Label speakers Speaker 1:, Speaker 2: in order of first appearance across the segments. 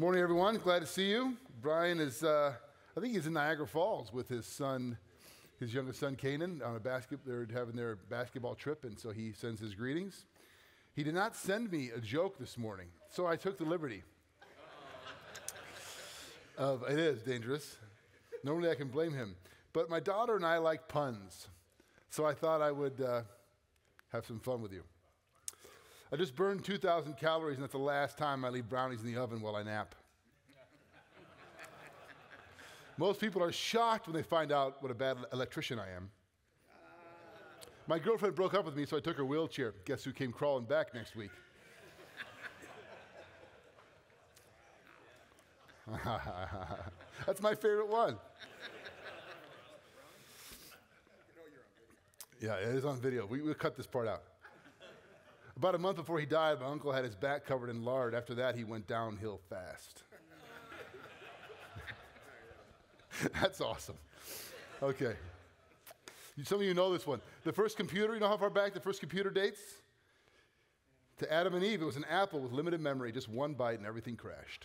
Speaker 1: Morning, everyone. Glad to see you. Brian is, uh, I think he's in Niagara Falls with his son, his youngest son, Canaan, on a basket. They're having their basketball trip, and so he sends his greetings. He did not send me a joke this morning, so I took the liberty. of, it is dangerous. Normally I can blame him. But my daughter and I like puns, so I thought I would uh, have some fun with you. I just burned 2,000 calories, and that's the last time I leave brownies in the oven while I nap. Most people are shocked when they find out what a bad electrician I am. My girlfriend broke up with me, so I took her wheelchair. Guess who came crawling back next week? That's my favorite one. Yeah, it is on video. We, will cut this part out. About a month before he died, my uncle had his back covered in lard. After that, he went downhill fast. That's awesome. Okay. Some of you know this one. The first computer, you know how far back the first computer dates? To Adam and Eve, it was an apple with limited memory, just one bite, and everything crashed.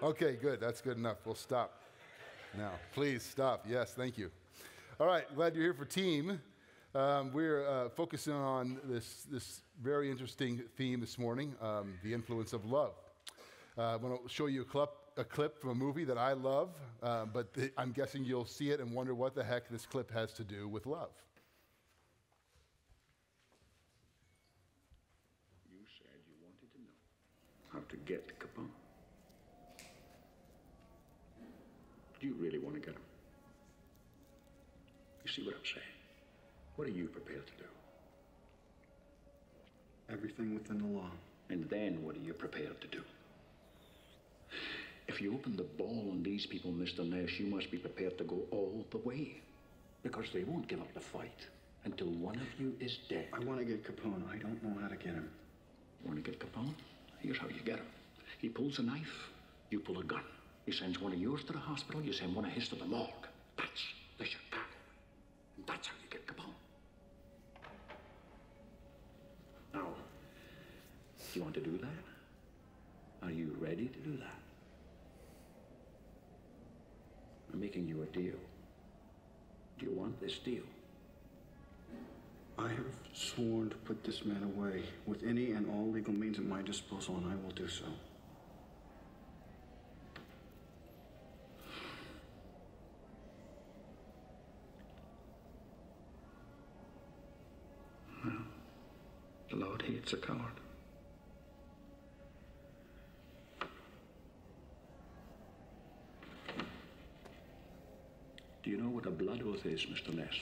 Speaker 1: Okay, good. That's good enough. We'll stop now. Please stop. Yes, thank you. All right, glad you're here for team. Um, we're uh, focusing on this, this very interesting theme this morning um, the influence of love. Uh, I want to show you a clip, a clip from a movie that I love, uh, but th- I'm guessing you'll see it and wonder what the heck this clip has to do with love.
Speaker 2: You said you wanted to know how to get Capone. Do you really want to get him? You see what I'm saying? What are you prepared to do?
Speaker 3: Everything within the law.
Speaker 2: And then what are you prepared to do? If you open the ball on these people, Mr. Ness, you must be prepared to go all the way. Because they won't give up the fight until one of you is dead.
Speaker 3: I want to get Capone. I don't know how to get him.
Speaker 2: Want to get Capone? Here's how you get him. He pulls a knife, you pull a gun. He sends one of yours to the hospital, you send one of his to the morgue. That's the Chicago. And that's how you get Capone. Now, you want to do that? Are you ready to do that? I'm making you a deal. Do you want this deal?
Speaker 3: I have sworn to put this man away with any and all legal means at my disposal, and I will do so.
Speaker 2: Well, The Lord hates a coward. Do you know what a blood oath is, Mr. Ness?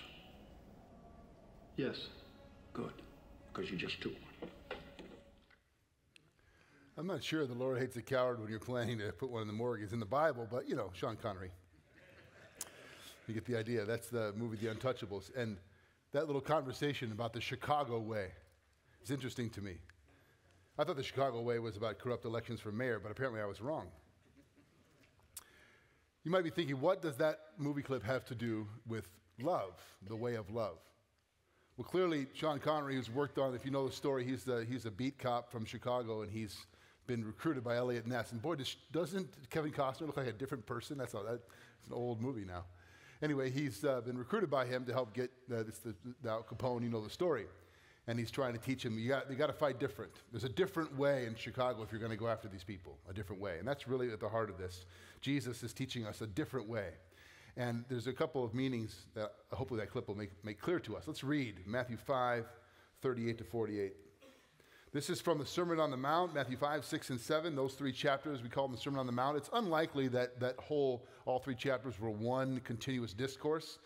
Speaker 3: Yes.
Speaker 2: Good, because you just took one.
Speaker 1: I'm not sure the Lord hates a coward when you're planning to put one in the morgue. It's in the Bible, but you know, Sean Connery. You get the idea. That's the movie The Untouchables. And that little conversation about the Chicago way is interesting to me. I thought the Chicago way was about corrupt elections for mayor, but apparently I was wrong. You might be thinking, what does that movie clip have to do with love, the way of love? Well, clearly, Sean Connery, who's worked on, if you know the story, he's, the, he's a beat cop from Chicago, and he's been recruited by Eliot Ness. And boy, does, doesn't Kevin Costner look like a different person? That's, that's an old movie now. Anyway, he's uh, been recruited by him to help get uh, this, the, the Al Capone, you know the story. And he's trying to teach him, you got, you got to fight different. There's a different way in Chicago if you're going to go after these people, a different way. And that's really at the heart of this. Jesus is teaching us a different way. And there's a couple of meanings that hopefully that clip will make, make clear to us. Let's read Matthew 5, 38 to 48. This is from the Sermon on the Mount, Matthew 5, 6, and 7. Those three chapters, we call them the Sermon on the Mount. It's unlikely that that whole, all three chapters were one continuous discourse.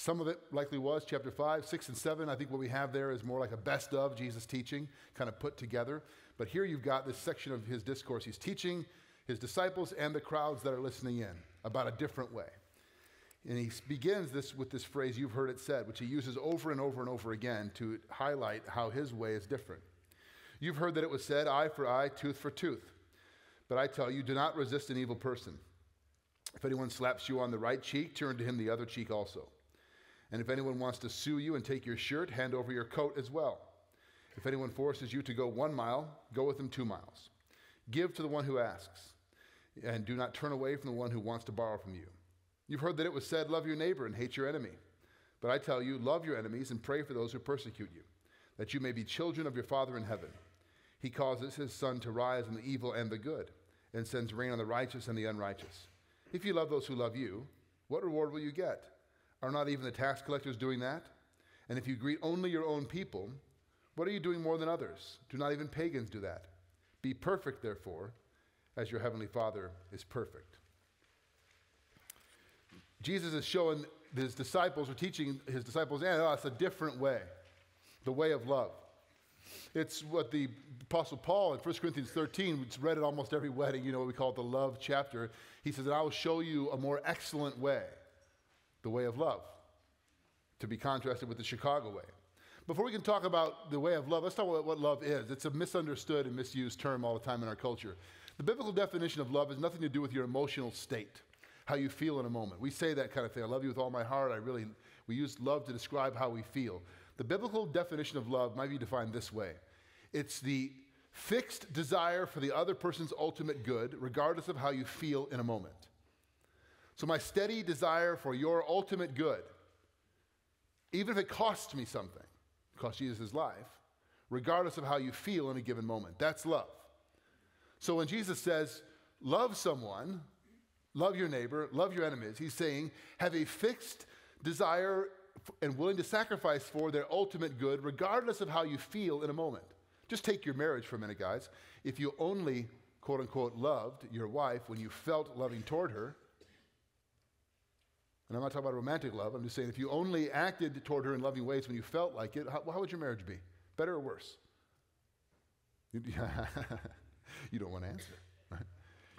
Speaker 1: Some of it likely was, chapter 5, 6, and 7. I think what we have there is more like a best of Jesus' teaching, kind of put together. But here you've got this section of his discourse. He's teaching his disciples and the crowds that are listening in about a different way. And he begins this with this phrase, you've heard it said, which he uses over and over and over again to highlight how his way is different. You've heard that it was said, eye for eye, tooth for tooth. But I tell you, do not resist an evil person. If anyone slaps you on the right cheek, turn to him the other cheek also. And if anyone wants to sue you and take your shirt, hand over your coat as well. If anyone forces you to go one mile, go with him two miles. Give to the one who asks, and do not turn away from the one who wants to borrow from you. You've heard that it was said, Love your neighbor and hate your enemy. But I tell you, love your enemies and pray for those who persecute you, that you may be children of your Father in heaven. He causes his sun to rise on the evil and the good, and sends rain on the righteous and the unrighteous. If you love those who love you, what reward will you get? Are not even the tax collectors doing that? And if you greet only your own people, what are you doing more than others? Do not even pagans do that? Be perfect, therefore, as your heavenly Father is perfect. Jesus is showing his disciples, or teaching his disciples, and us a different way, the way of love. It's what the Apostle Paul in 1 Corinthians 13, it's read at almost every wedding, you know what we call it the love chapter. He says, I will show you a more excellent way, the way of love, to be contrasted with the Chicago way. Before we can talk about the way of love, let's talk about what love is. It's a misunderstood and misused term all the time in our culture. The biblical definition of love has nothing to do with your emotional state, how you feel in a moment. We say that kind of thing. I love you with all my heart. I really, we use love to describe how we feel. The biblical definition of love might be defined this way it's the fixed desire for the other person's ultimate good, regardless of how you feel in a moment. So, my steady desire for your ultimate good, even if it costs me something, cost Jesus his life, regardless of how you feel in a given moment. That's love. So when Jesus says, love someone, love your neighbor, love your enemies, he's saying, have a fixed desire and willing to sacrifice for their ultimate good, regardless of how you feel in a moment. Just take your marriage for a minute, guys. If you only, quote unquote, loved your wife when you felt loving toward her, and I'm not talking about romantic love, I'm just saying if you only acted toward her in loving ways when you felt like it, how, how would your marriage be? Better or worse? you don't want to answer. Right?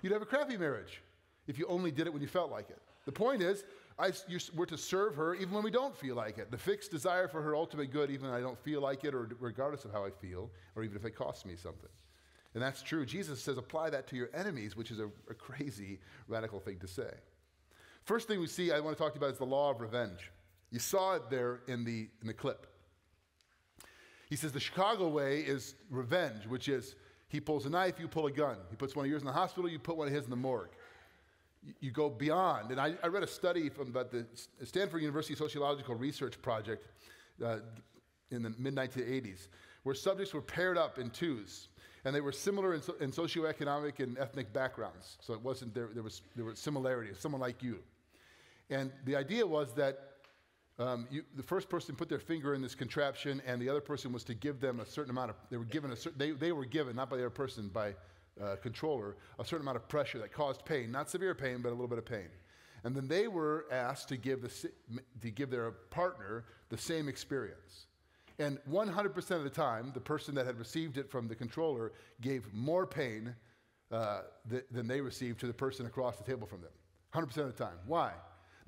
Speaker 1: You'd have a crappy marriage if you only did it when you felt like it. The point is, I, we're to serve her even when we don't feel like it. The fixed desire for her ultimate good, even when I don't feel like it, or regardless of how I feel, or even if it costs me something. And that's true. Jesus says, apply that to your enemies, which is a, a crazy, radical thing to say. First thing we see I want to talk to you about is the law of revenge. You saw it there in the, in the clip. He says the Chicago way is revenge, which is he pulls a knife, you pull a gun. He puts one of yours in the hospital, you put one of his in the morgue. You, you go beyond. And I, I, read a study from about the Stanford University Sociological Research Project uh, in the mid 1980s, where subjects were paired up in twos. And they were similar in, so, in socioeconomic and ethnic backgrounds. So it wasn't there, there, was, there were similarities, someone like you. And the idea was that um, you, the first person put their finger in this contraption, and the other person was to give them a certain amount of. They were given a certain. They, they were given not by the other person, by uh, controller, a certain amount of pressure that caused pain, not severe pain, but a little bit of pain. And then they were asked to give the, to give their partner the same experience. And 100% of the time, the person that had received it from the controller gave more pain uh, th- than they received to the person across the table from them. 100% of the time. Why?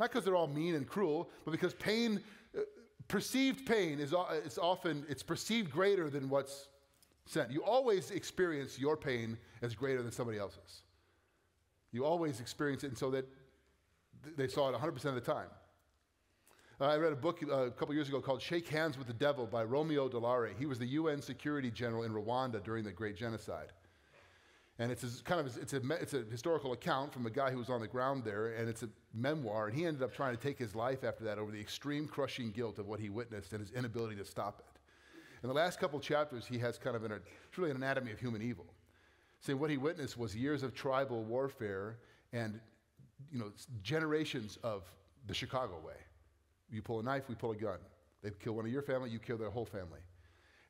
Speaker 1: Not because they're all mean and cruel, but because pain, uh, perceived pain, is it's often it's perceived greater than what's sent. You always experience your pain as greater than somebody else's. You always experience it, and so that they saw it 100% of the time. Uh, I read a book uh, a couple years ago called Shake Hands with the Devil by Romeo Dallaire. He was the UN Security General in Rwanda during the Great Genocide. And it's a, kind of it's a, it's a historical account from a guy who was on the ground there, and it's a memoir. And he ended up trying to take his life after that over the extreme crushing guilt of what he witnessed and his inability to stop it. In the last couple chapters, he has kind of an, it's really an anatomy of human evil. Saying what he witnessed was years of tribal warfare and you know generations of the Chicago way. You pull a knife, we pull a gun. They kill one of your family, you kill their whole family.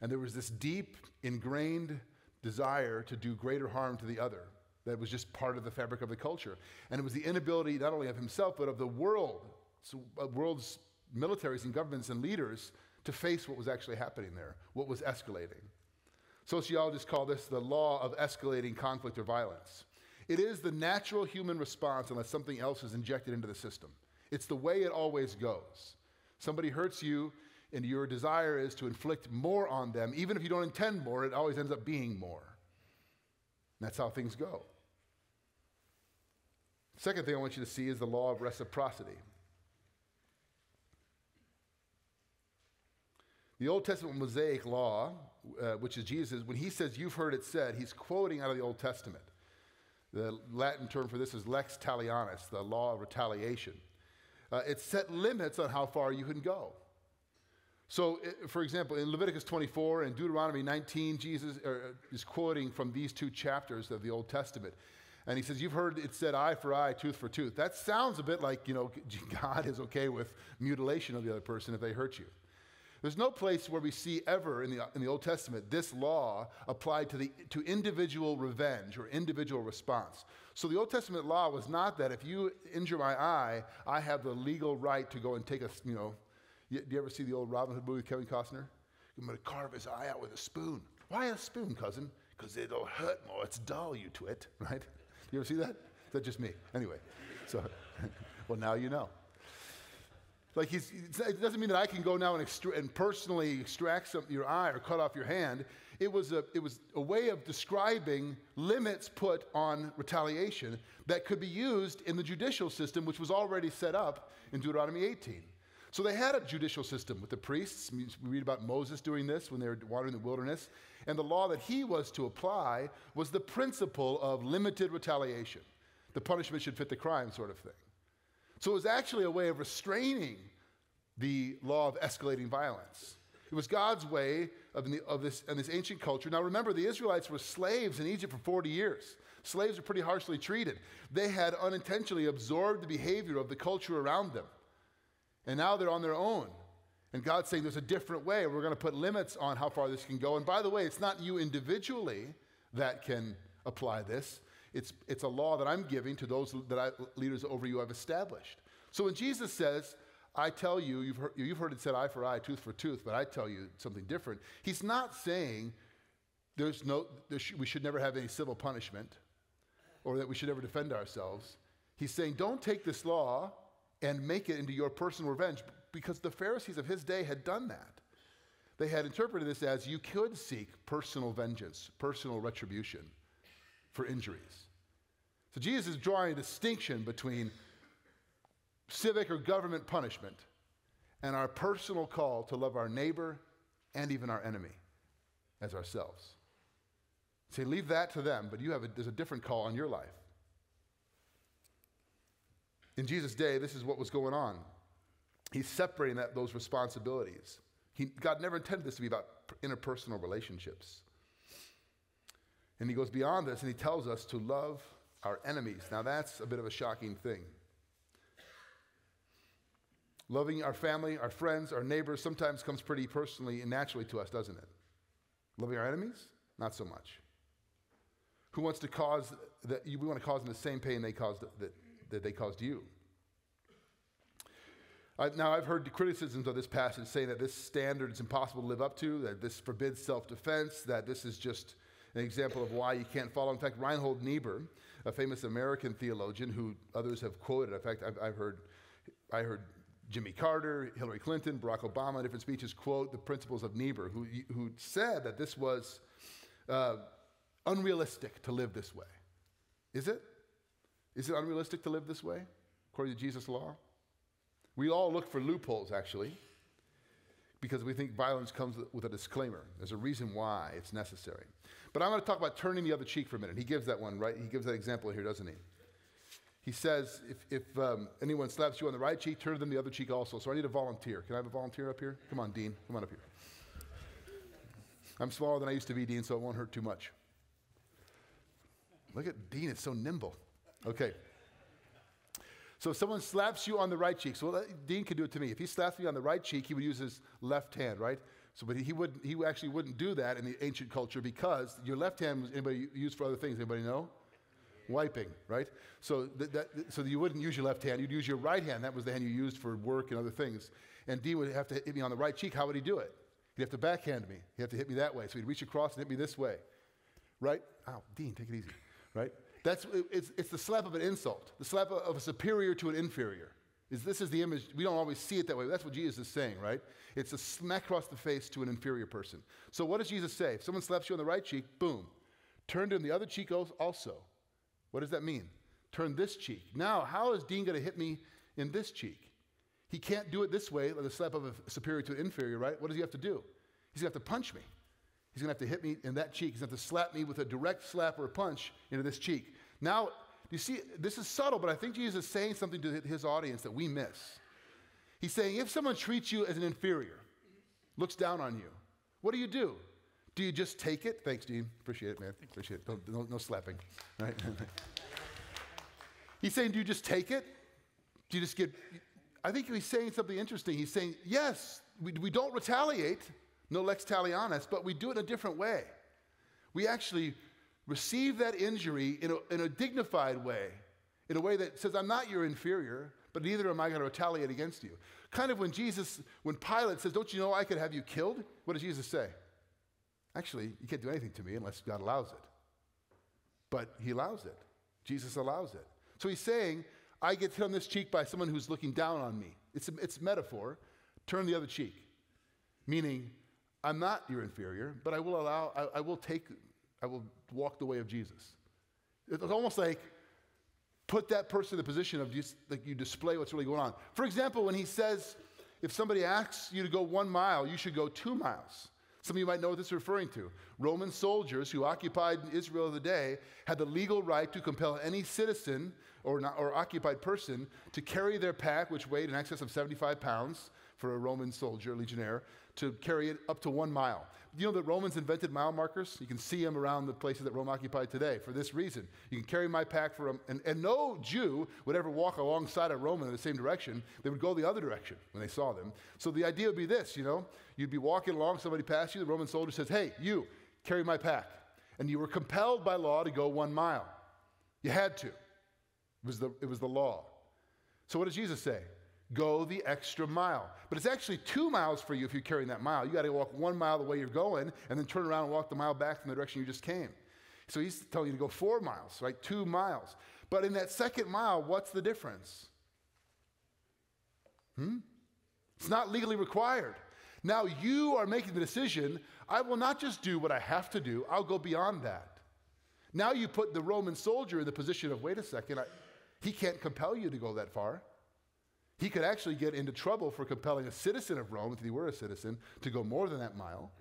Speaker 1: And there was this deep, ingrained desire to do greater harm to the other. That was just part of the fabric of the culture. And it was the inability not only of himself, but of the world, so, uh, world's militaries and governments and leaders to face what was actually happening there, what was escalating. Sociologists call this the law of escalating conflict or violence. It is the natural human response unless something else is injected into the system. It's the way it always goes. Somebody hurts you, and your desire is to inflict more on them. Even if you don't intend more, it always ends up being more. And that's how things go. Second thing I want you to see is the law of reciprocity. The Old Testament Mosaic law uh, which is Jesus, when he says, You've heard it said, he's quoting out of the Old Testament. The Latin term for this is lex talionis, the law of retaliation. Uh, it set limits on how far you can go. So, for example, in Leviticus 24 and Deuteronomy 19, Jesus uh, is quoting from these two chapters of the Old Testament. And he says, You've heard it said eye for eye, tooth for tooth. That sounds a bit like, you know, God is okay with mutilation of the other person if they hurt you. There's no place where we see ever in the, in the Old Testament this law applied to, the, to individual revenge or individual response. So the Old Testament law was not that if you injure my eye, I have the legal right to go and take a, you know, you, do you ever see the old Robin Hood movie with Kevin Costner? I'm going to carve his eye out with a spoon. Why a spoon, cousin? Because it'll hurt more. It's dull, you twit, right? You ever see that? Is that just me? Anyway, so, well, now you know. Like he's, it doesn't mean that I can go now and, extra- and personally extract some, your eye or cut off your hand. It was, a, it was a way of describing limits put on retaliation that could be used in the judicial system, which was already set up in Deuteronomy 18. So they had a judicial system with the priests. We read about Moses doing this when they were wandering the wilderness. And the law that he was to apply was the principle of limited retaliation. The punishment should fit the crime, sort of thing. So it was actually a way of restraining the law of escalating violence. It was God's way of, the, of this, in this ancient culture. Now remember, the Israelites were slaves in Egypt for 40 years. Slaves are pretty harshly treated. They had unintentionally absorbed the behavior of the culture around them. And now they're on their own. And God's saying there's a different way. We're going to put limits on how far this can go. And by the way, it's not you individually that can apply this. It's, it's a law that I'm giving to those that I, leaders over you I've established. So when Jesus says, I tell you, you've heard, you've heard it said eye for eye, tooth for tooth, but I tell you something different. He's not saying there's no, there sh- we should never have any civil punishment or that we should never defend ourselves. He's saying, don't take this law and make it into your personal revenge because the Pharisees of his day had done that. They had interpreted this as you could seek personal vengeance, personal retribution for injuries. So Jesus is drawing a distinction between civic or government punishment and our personal call to love our neighbor and even our enemy as ourselves. Say, leave that to them, but you have a, there's a different call on your life. In Jesus' day, this is what was going on. He's separating that, those responsibilities. He, God never intended this to be about interpersonal relationships. And he goes beyond this and he tells us to love our enemies. Now, that's a bit of a shocking thing. Loving our family, our friends, our neighbors sometimes comes pretty personally and naturally to us, doesn't it? Loving our enemies? Not so much. Who wants to cause that? We want to cause them the same pain they caused that, that they caused you. Now, I've heard criticisms of this passage saying that this standard is impossible to live up to, that this forbids self defense, that this is just an example of why you can't follow. In fact, Reinhold Niebuhr, a famous American theologian who others have quoted, in fact, I've, I've heard, I heard Jimmy Carter, Hillary Clinton, Barack Obama, in different speeches quote the principles of Niebuhr, who, who said that this was uh, unrealistic to live this way. Is it? Is it unrealistic to live this way, according to Jesus' law? We all look for loopholes, actually, because we think violence comes with a disclaimer. There's a reason why it's necessary. But I'm going to talk about turning the other cheek for a minute. He gives that one, right? He gives that example here, doesn't he? He says, if, if um, anyone slaps you on the right cheek, turn them the other cheek also. So I need a volunteer. Can I have a volunteer up here? Come on, Dean. Come on up here. I'm smaller than I used to be, Dean, so it won't hurt too much. Look at Dean, it's so nimble. Okay. So if someone slaps you on the right cheek, so Dean could do it to me. If he slaps me on the right cheek, he would use his left hand, right? So, but he would he actually wouldn't do that in the ancient culture because your left hand was anybody used for other things. Anybody know? Wiping, right? So that, that, so you wouldn't use your left hand. You'd use your right hand. That was the hand you used for work and other things. And Dean would have to hit me on the right cheek. How would he do it? He'd have to backhand me. He'd have to hit me that way. So he'd reach across and hit me this way, right? Ow, Dean, take it easy, right? That's, it's, it's the slap of an insult, the slap of a superior to an inferior. Is, this is the image, we don't always see it that way. That's what Jesus is saying, right? It's a smack across the face to an inferior person. So what does Jesus say? If someone slaps you on the right cheek, boom. Turn to him the other cheek also. What does that mean? Turn this cheek. Now, how is Dean going to hit me in this cheek? He can't do it this way, the slap of a superior to an inferior, right? What does he have to do? He's going to have to punch me. He's going to have to hit me in that cheek. He's going to have to slap me with a direct slap or a punch into this cheek. Now, you see, this is subtle, but I think Jesus is saying something to his audience that we miss. He's saying if someone treats you as an inferior, looks down on you, what do you do? Do you just take it? Thanks, Dean. Appreciate it, man. Appreciate it. Don't, no, no slapping. Right? he's saying, do you just take it? Do you just get. I think he's saying something interesting. He's saying, yes, we, we don't retaliate, no lex talionis, but we do it in a different way. We actually receive that injury in a, in a dignified way, in a way that says, I'm not your inferior, but neither am I going to retaliate against you. Kind of when Jesus, when Pilate says, Don't you know I could have you killed? What does Jesus say? Actually, you can't do anything to me unless God allows it. But he allows it. Jesus allows it. So he's saying, I get hit on this cheek by someone who's looking down on me. It's a, it's metaphor. Turn the other cheek. Meaning, I'm not your inferior, but I will allow, I, I will take, I will walk the way of Jesus. It's almost like put that person in the position of just like you display what's really going on. For example, when he says, if somebody asks you to go one mile, you should go two miles. Some of you might know what this is referring to. Roman soldiers who occupied Israel of the day had the legal right to compel any citizen or, not, or occupied person to carry their pack, which weighed in excess of 75 pounds for a Roman soldier, legionnaire, to carry it up to one mile. You know that Romans invented mile markers? You can see them around the places that Rome occupied today for this reason. You can carry my pack for, a, and, and no Jew would ever walk alongside a Roman in the same direction. They would go the other direction when they saw them. So the idea would be this, you know, you'd be walking along, somebody passed you, the Roman soldier says, hey, you, carry my pack. And you were compelled by law to go one mile. You had to. It was the, it was the law. So what does Jesus say? Go the extra mile. But it's actually two miles for you if you're carrying that mile. You got to walk one mile the way you're going and then turn around and walk the mile back from the direction you just came. So he's telling you to go four miles, right? Two miles. But in that second mile, what's the difference? Hmm? It's not legally required. Now you are making the decision I will not just do what I have to do, I'll go beyond that. Now you put the Roman soldier in the position of wait a second, I, he can't compel you to go that far. He could actually get into trouble for compelling a citizen of Rome, if he were a citizen, to go more than that mile.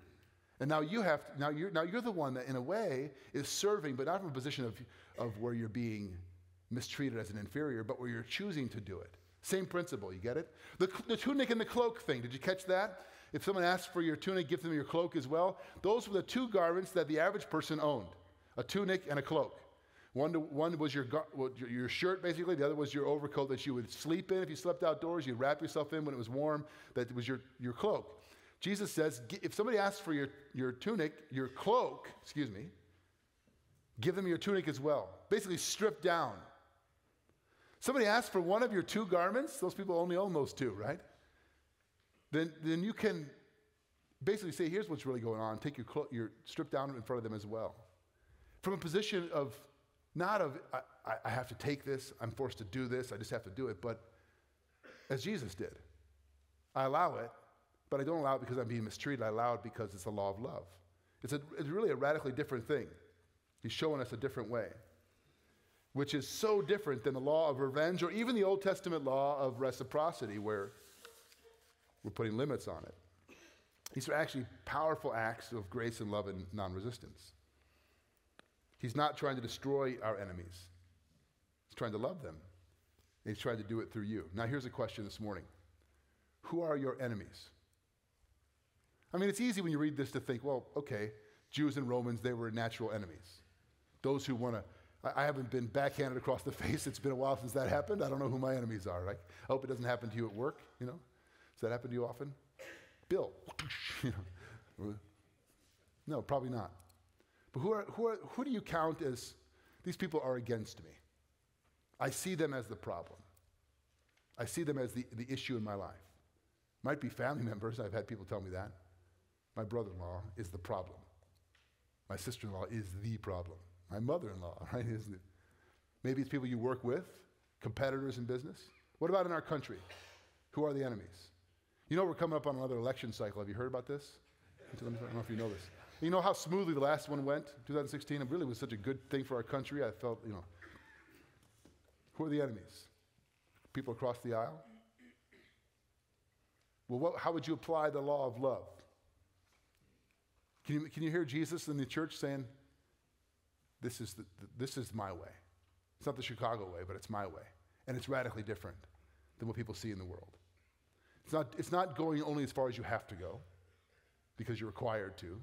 Speaker 1: And now you have to, now you're now you're the one that in a way is serving, but not from a position of, of where you're being mistreated as an inferior, but where you're choosing to do it. Same principle, you get it? The, the tunic and the cloak thing, did you catch that? If someone asks for your tunic, give them your cloak as well. Those were the two garments that the average person owned a tunic and a cloak. One, one was your, your shirt, basically. The other was your overcoat that you would sleep in if you slept outdoors. You'd wrap yourself in when it was warm. That was your, your cloak. Jesus says, if somebody asks for your, your tunic, your cloak, excuse me, give them your tunic as well. Basically, strip down. Somebody asks for one of your two garments, those people only own those two, right? Then, then you can basically say, here's what's really going on. Take your, clo- your strip down in front of them as well. From a position of not of, I, I have to take this, I'm forced to do this, I just have to do it, but as Jesus did. I allow it, but I don't allow it because I'm being mistreated. I allow it because it's the law of love. It's, a, it's really a radically different thing. He's showing us a different way, which is so different than the law of revenge or even the Old Testament law of reciprocity, where we're putting limits on it. These are actually powerful acts of grace and love and non resistance. He's not trying to destroy our enemies, He's trying to love them. And he's trying to do it through you. Now, here's a question this morning Who are your enemies? I mean, it's easy when you read this to think, well, okay, Jews and Romans, they were natural enemies. Those who want to, I haven't been backhanded across the face. It's been a while since that happened. I don't know who my enemies are, right? I hope it doesn't happen to you at work, you know? Does that happen to you often? Bill. no, probably not. But who, are, who, are, who do you count as these people are against me? I see them as the problem. I see them as the, the issue in my life. Might be family members, I've had people tell me that. My brother in law is the problem. My sister in law is the problem. My mother in law, right? Is the, maybe it's people you work with, competitors in business. What about in our country? Who are the enemies? You know, we're coming up on another election cycle. Have you heard about this? I don't know if you know this. You know how smoothly the last one went, 2016? It really was such a good thing for our country. I felt, you know. Who are the enemies? People across the aisle? Well, what, how would you apply the law of love? Can you, can you hear Jesus in the church saying, this is, the, this is my way? It's not the Chicago way, but it's my way. And it's radically different than what people see in the world. It's not, it's not going only as far as you have to go because you're required to,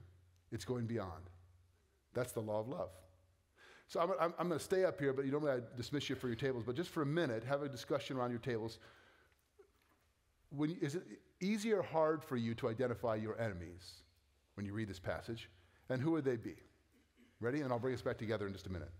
Speaker 1: it's going beyond. That's the law of love. So I'm, I'm, I'm going to stay up here, but you don't want to dismiss you for your tables. But just for a minute, have a discussion around your tables. When, is it easy or hard for you to identify your enemies when you read this passage? And who would they be? Ready? And I'll bring us back together in just a minute.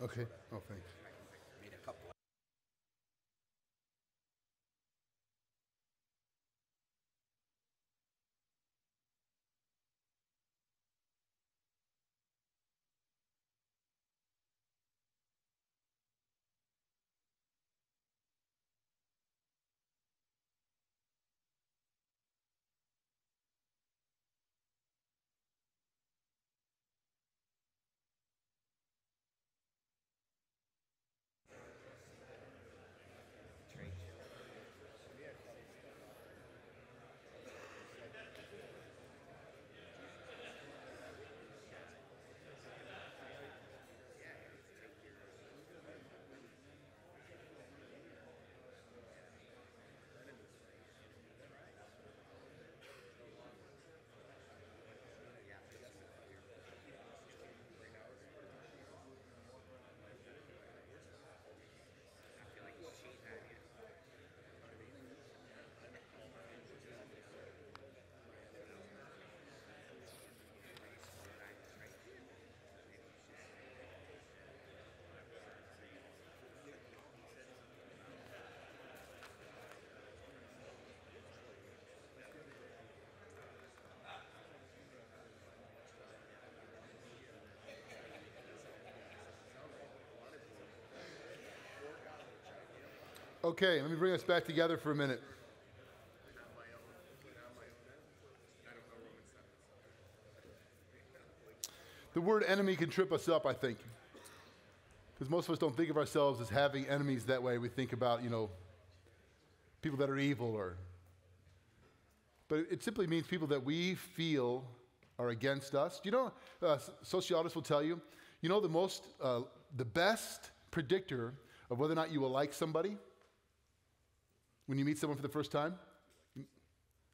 Speaker 1: Okay. Oh, thanks.
Speaker 4: made a couple.
Speaker 1: Okay, let me bring us back together for a minute. The word enemy can trip us up, I think. Because most of us don't think of ourselves as having enemies that way. We think about, you know, people that are evil or. But it simply means people that we feel are against us. You know, uh, sociologists will tell you, you know, the most, uh, the best predictor of whether or not you will like somebody when you meet someone for the first time?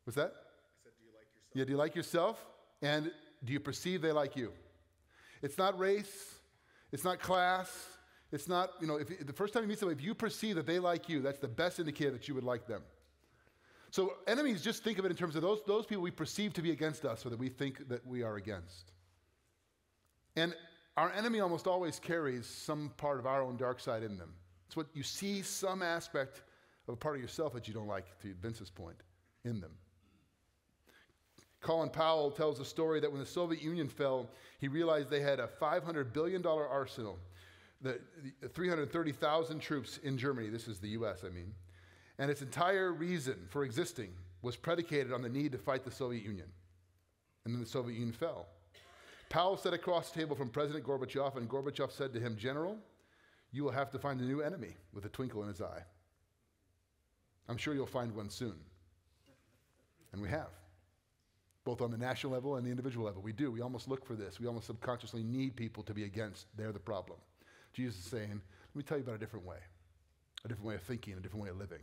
Speaker 1: What's that? I said, do you like yourself? Yeah, do you like yourself? And do you perceive they like you? It's not race, it's not class, it's not, you know, if the first time you meet someone, if you perceive that they like you, that's the best indicator that you would like them. So enemies, just think of it in terms of those, those people we perceive to be against us or that we think that we are against. And our enemy almost always carries some part of our own dark side in them. It's what you see some aspect of a part of yourself that you don't like, to Vince's point, in them. Colin Powell tells a story that when the Soviet Union fell, he realized they had a $500 billion arsenal, the, the uh, 330,000 troops in Germany, this is the US, I mean, And its entire reason for existing was predicated on the need to fight the Soviet Union. And then the Soviet Union fell. Powell sat across the table from President Gorbachev, and Gorbachev said to him, General, you will have to find a new enemy with a twinkle in his eye. I'm sure you'll find one soon. And we have, both on the national level and the individual level. We do. We almost look for this. We almost subconsciously need people to be against. They're the problem. Jesus is saying, let me tell you about a different way, a different way of thinking, a different way of living.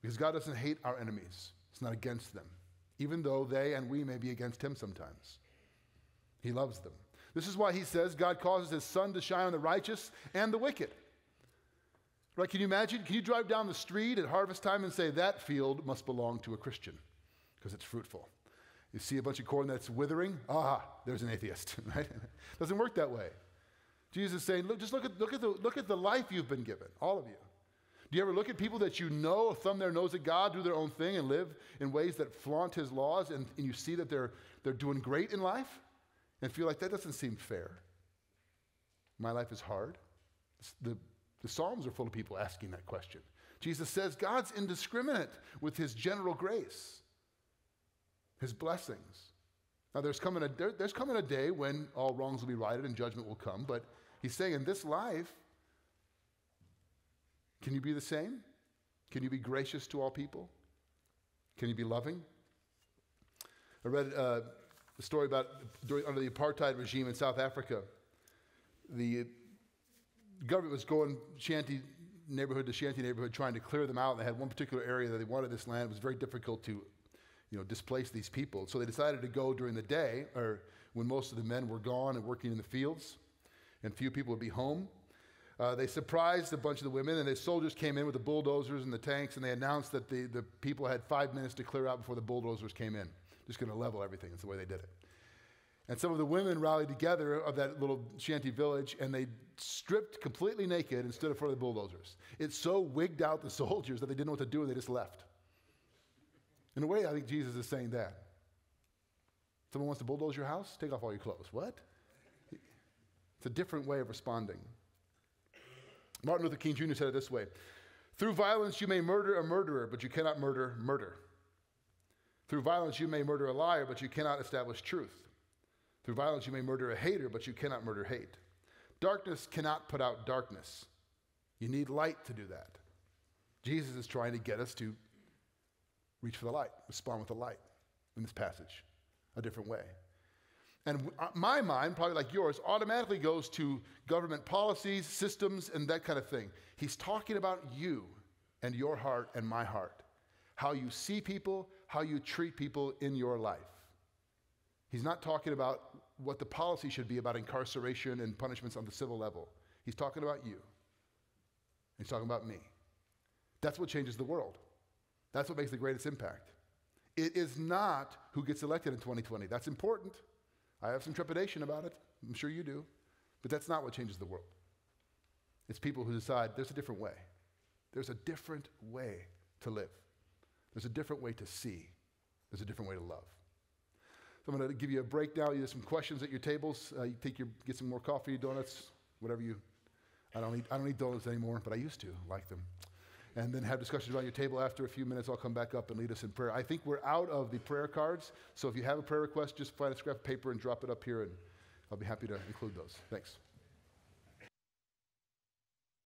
Speaker 1: Because God doesn't hate our enemies, He's not against them, even though they and we may be against Him sometimes. He loves them. This is why He says God causes His sun to shine on the righteous and the wicked. Right? Can you imagine? Can you drive down the street at harvest time and say, that field must belong to a Christian because it's fruitful? You see a bunch of corn that's withering, ah, there's an atheist, right? Doesn't work that way. Jesus is saying, look, just look at, look, at the, look at the life you've been given, all of you. Do you ever look at people that you know, thumb their nose at God, do their own thing, and live in ways that flaunt His laws, and, and you see that they're, they're doing great in life, and feel like that doesn't seem fair? My life is hard. The, the Psalms are full of people asking that question. Jesus says God's indiscriminate with His general grace, His blessings. Now, there's coming, a, there, there's coming a day when all wrongs will be righted and judgment will come, but He's saying in this life, can you be the same? Can you be gracious to all people? Can you be loving? I read uh, a story about during, under the apartheid regime in South Africa. The government was going shanty neighborhood to shanty neighborhood trying to clear them out. They had one particular area that they wanted this land. It was very difficult to you know, displace these people. So they decided to go during the day, or when most of the men were gone and working in the fields, and few people would be home. Uh, they surprised a bunch of the women, and the soldiers came in with the bulldozers and the tanks, and they announced that the, the people had five minutes to clear out before the bulldozers came in. Just going to level everything. That's the way they did it. And some of the women rallied together of that little shanty village, and they stripped completely naked and stood in front of the bulldozers. It so wigged out the soldiers that they didn't know what to do, and they just left. In a way, I think Jesus is saying that. Someone wants to bulldoze your house? Take off all your clothes. What? It's a different way of responding. Martin Luther King Jr. said it this way Through violence, you may murder a murderer, but you cannot murder murder. Through violence, you may murder a liar, but you cannot establish truth. Through violence, you may murder a hater, but you cannot murder hate. Darkness cannot put out darkness. You need light to do that. Jesus is trying to get us to reach for the light, respond with the light in this passage, a different way. And uh, my mind, probably like yours, automatically goes to government policies, systems, and that kind of thing. He's talking about you and your heart and my heart, how you see people, how you treat people in your life. He's not talking about what the policy should be about incarceration and punishments on the civil level. He's talking about you. He's talking about me. That's what changes the world. That's what makes the greatest impact. It is not who gets elected in 2020. That's important. I have some trepidation about it. I'm sure you do. But that's not what changes the world. It's people who decide there's a different way. There's a different way to live. There's a different way to see. There's a different way to love. I'm going to give you a break now. You have some questions at your tables. Uh, you take your, get some more coffee, donuts, whatever you. I don't eat. I don't eat donuts anymore, but I used to like them. And then have discussions around your table. After a few minutes, I'll come back up and lead us in prayer. I think we're out of the prayer cards. So if you have a prayer request, just find a scrap of paper and drop it up here, and I'll be happy to include those. Thanks.